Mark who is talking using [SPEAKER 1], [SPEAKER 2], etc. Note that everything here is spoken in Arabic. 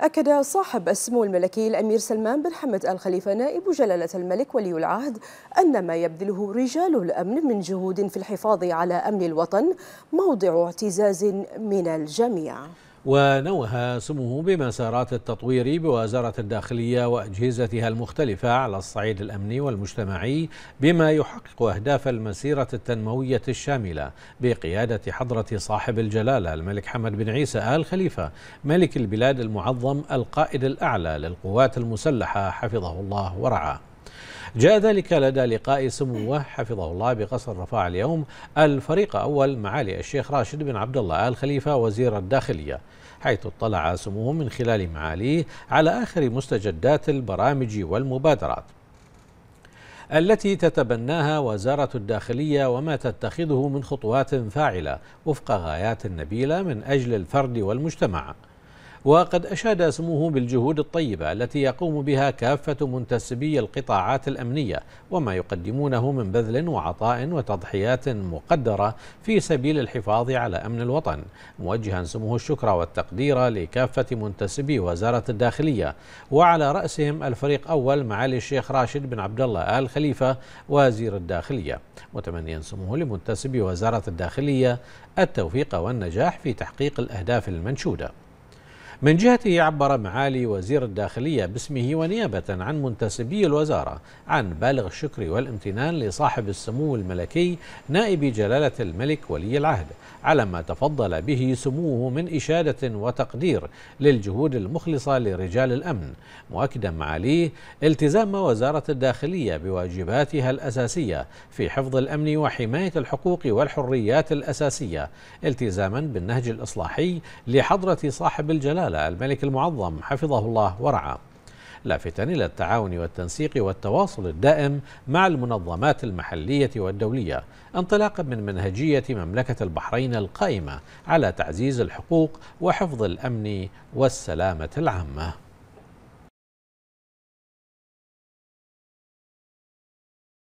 [SPEAKER 1] أكد صاحب السمو الملكي الأمير سلمان بن حمد آل خليفة نائب جلالة الملك ولي العهد أن ما يبذله رجال الأمن من جهود في الحفاظ على أمن الوطن موضع اعتزاز من الجميع.
[SPEAKER 2] ونوه سموه بمسارات التطوير بوزارة الداخلية وأجهزتها المختلفة على الصعيد الأمني والمجتمعي بما يحقق أهداف المسيرة التنموية الشاملة بقيادة حضرة صاحب الجلالة الملك حمد بن عيسى آل خليفة ملك البلاد المعظم القائد الأعلى للقوات المسلحة حفظه الله ورعاه. جاء ذلك لدى لقاء سموه حفظه الله بقصر رفاع اليوم الفريق أول معالي الشيخ راشد بن عبد الله آل خليفة وزير الداخلية حيث اطلع سموه من خلال معاليه على آخر مستجدات البرامج والمبادرات التي تتبناها وزارة الداخلية وما تتخذه من خطوات فاعلة وفق غايات نبيلة من أجل الفرد والمجتمع. وقد أشاد سموه بالجهود الطيبة التي يقوم بها كافة منتسبي القطاعات الأمنية وما يقدمونه من بذل وعطاء وتضحيات مقدرة في سبيل الحفاظ على أمن الوطن. موجها سموه الشكر والتقدير لكافة منتسبي وزارة الداخلية. وعلى رأسهم الفريق أول معالي الشيخ راشد بن عبد الله آل خليفة وزير الداخلية. متمنيا سموه لمنتسبي وزارة الداخلية التوفيق والنجاح في تحقيق الأهداف المنشودة. من جهته عبر معالي وزير الداخلية باسمه ونيابة عن منتسبي الوزارة عن بالغ الشكر والامتنان لصاحب السمو الملكي نائب جلالة الملك ولي العهد على ما تفضل به سموه من إشادة وتقدير للجهود المخلصة لرجال الأمن. مؤكدا معاليه التزام وزارة الداخلية بواجباتها الأساسية في حفظ الأمن وحماية الحقوق والحريات الأساسية التزاما بالنهج الإصلاحي لحضرة صاحب الجلالة. الملك المعظم حفظه الله ورعاه. لافتا إلى التعاون والتنسيق والتواصل الدائم مع المنظمات المحلية والدولية انطلاقا من منهجية مملكة البحرين القائمة على تعزيز الحقوق وحفظ الأمن والسلامة العامة.